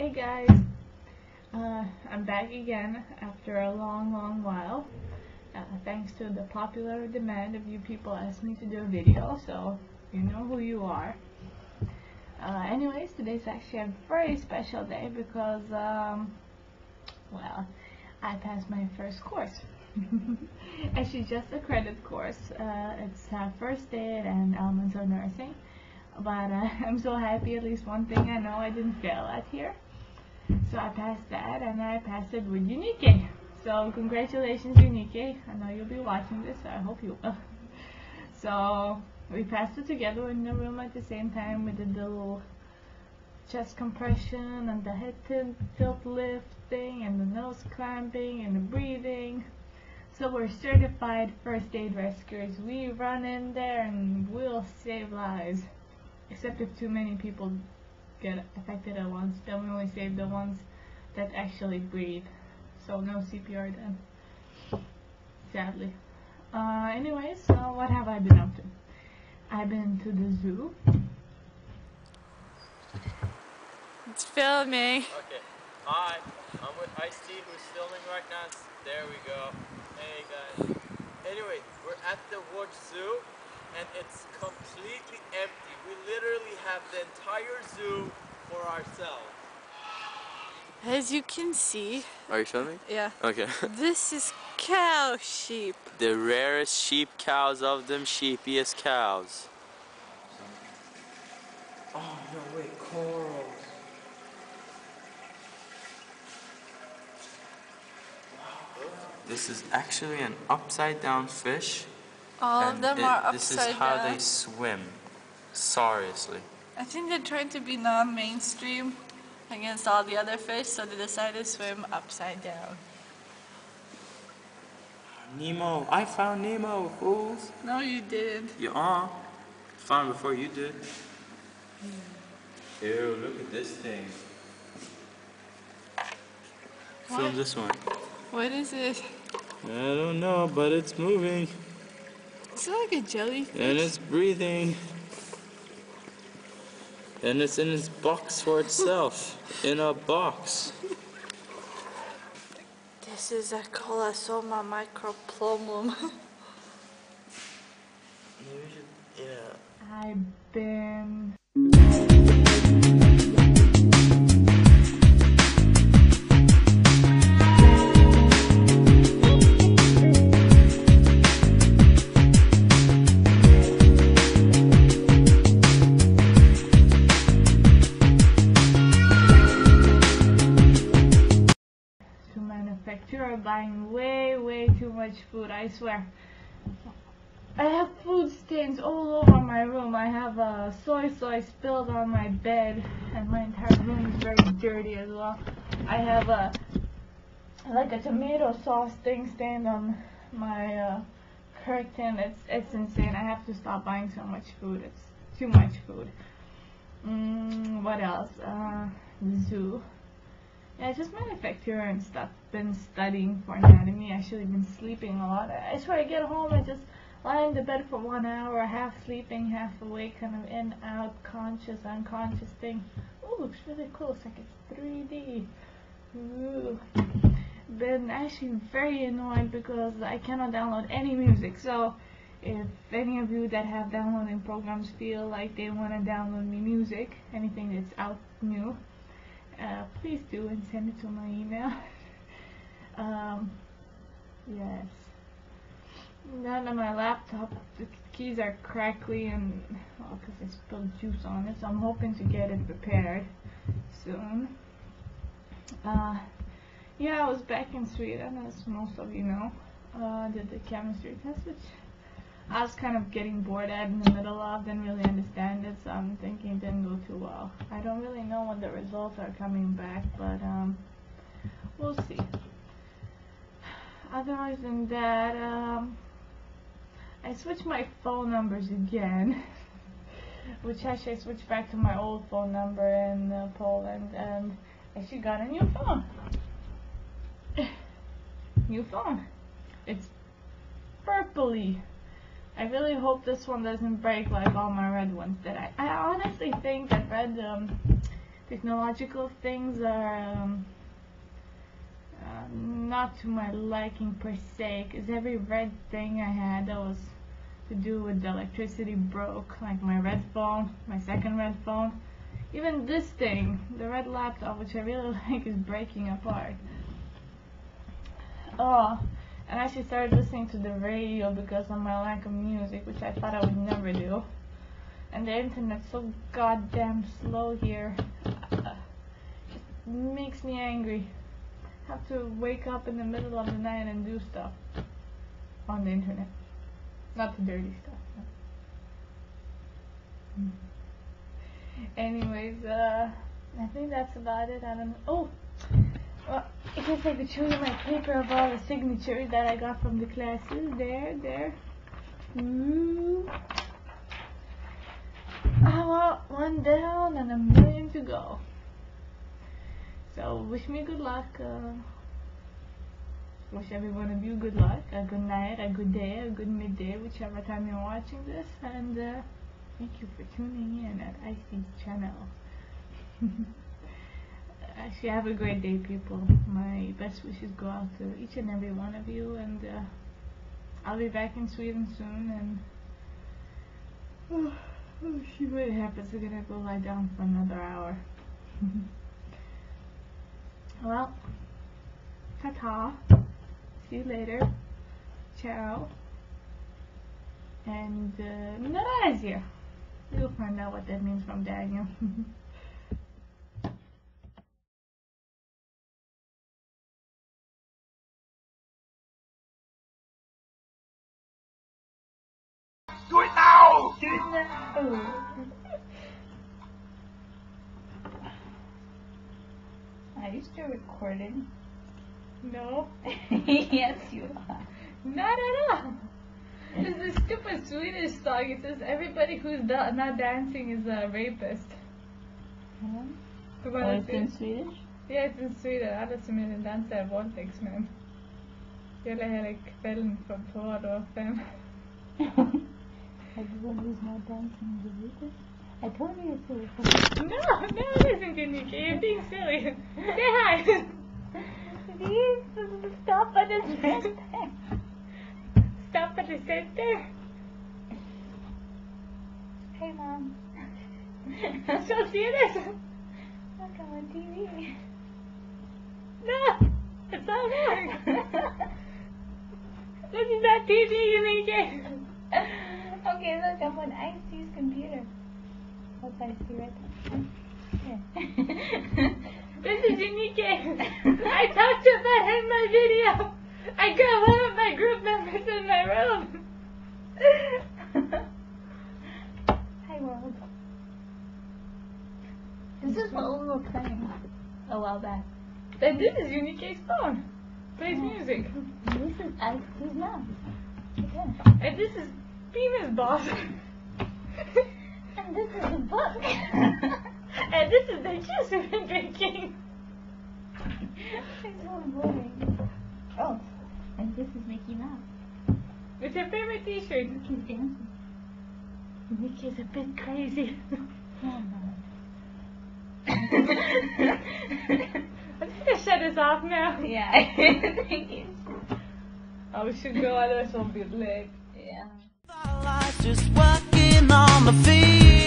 Hey guys, uh, I'm back again after a long, long while. Uh, thanks to the popular demand of you people asked me to do a video, so you know who you are. Uh, anyways, today's actually a very special day because, um, well, I passed my first course. actually, just a credit course. Uh, it's first aid and elements of nursing. But uh, I'm so happy, at least one thing I know I didn't fail at here. So I passed that and I passed it with Unique. So congratulations Unique. I know you'll be watching this, so I hope you will. So we passed it together in the room at the same time. We did the little chest compression and the head tilt lifting and the nose clamping and the breathing. So we're certified first aid rescuers. We run in there and we'll save lives. Except if too many people get affected at once, then we only save the ones that actually breathe. So no CPR then. Sadly. Uh, anyways, so what have I been up to? I've been to the zoo. It's filming. Okay. Hi, I'm with Ice-T who's filming right now. There we go. Hey guys. Anyway, we're at the Watch Zoo and it's completely empty. We literally have the entire zoo for ourselves. As you can see, Are you filming? yeah, Okay. this is cow sheep. the rarest sheep cows of them sheepiest cows. Oh no wait, corals. This is actually an upside down fish. All of them it- are upside down. This is how down. they swim. Seriously. I think they're trying to be non-mainstream against all the other fish, so they decided to swim upside down. Nemo, I found Nemo, fools. No, you didn't. You uh, found before you did. Ew, look at this thing. What? Film this one. What is it? I don't know, but it's moving Is it like a jellyfish? and it's breathing. And it's in its box for itself. in a box. This is a Colossoma macropomum. Maybe we should, yeah. I've been food, I swear. I have food stains all over my room. I have uh, soy sauce spilled on my bed, and my entire room is very dirty as well. I have a like a tomato sauce thing stained on my uh, curtain. It's it's insane. I have to stop buying so much food. It's too much food. Mm, what else? Uh, zoo. Yeah, just manufacturer and stuff. Been studying for anatomy. Actually, been sleeping a lot. I swear, I get home and just lie in the bed for one hour, half sleeping, half awake, kind of in, out, conscious, unconscious thing. Ooh, looks really cool. It's like it's 3D. Ooh. Been actually very annoyed because I cannot download any music. So, if any of you that have downloading programs feel like they want to download me music, anything that's out new, uh, please do and send it to my email. um, yes. None of my laptop, the keys are crackly and, well, because I spilled juice on it, so I'm hoping to get it repaired soon. Uh, yeah, I was back in Sweden, as most of you know. Uh, did the chemistry test, which I was kind of getting bored at in the middle of, didn't really understand it, so I'm thinking it didn't go too well. I don't really know when the results are coming back, but um, we'll see. Otherwise than that, um, I switched my phone numbers again, which actually I switched back to my old phone number in uh, Poland, and I actually got a new phone. new phone. It's purpley. I really hope this one doesn't break like all my red ones. That I, I honestly think that red, um, technological things are um, uh, not to my liking per se, because every red thing I had that was to do with the electricity broke, like my red phone, my second red phone. Even this thing, the red laptop, which I really like, is breaking apart. Oh, and I actually started listening to the radio because of my lack of music, which I thought I would never do. And the internet's so goddamn slow here. Uh, just makes me angry. Have to wake up in the middle of the night and do stuff on the internet. Not the dirty stuff. no. Mm. Anyways, uh, I think that's about it. I don't. Oh, well, I guess I could show you my paper of all the signatures that I got from the classes. There, there. Ooh. I want one down and a million to go. So wish me good luck. Uh, wish every one of you good luck, a good night, a good day, a good midday, whichever time you're watching this, and uh, thank you for tuning in at Icy's channel. Actually, have a great day, people. My best wishes go out to each and every one of you, and uh, I'll be back in Sweden soon, and oh, oh, see what happens. I'm gonna go lie down for another hour. well, ta-ta. See you later. Ciao. And uh, Narazia. You'll find out what that means from Daniel. it now! Do it. Are you still recording? No, yes, you are. not at all. It's a stupid Swedish song. It says everybody who's da- not dancing is a rapist. Huh? Oh, it's in Swedish? Yeah, it's in Sweden. Alla som inte dansar är våldtäktsmän. Hela hela kvällen från två då fem. Everyone who's not dancing is a rapist. I told you it's a. No, no, it isn't Unika. You're being silly. Say hi. Please stop at the center. Stop at the center. Hey, mom. So serious. Look on TV. No, it's not wrong. This is not TV, Unika. Okay, look, I'm on Icy's computer. What's Icy right there? Yeah. This is Unika. I talked about in my video. I got one of my group members in my room. Hi, world. This is what we were playing a while back. And this is Unike's phone. Plays music. This is Icy's now. Okay. And this is Penis Boss. And this is the book. and this is the juice we've been drinking. it's so boring. Oh, and this is Mickey Mouse. It's her favorite t-shirt. He's dancing. Mickey's a bit crazy. Oh no. Let's just shut this off now. yeah, I think it's. Oh, we should go, otherwise we'll be late. Just working on the feeling.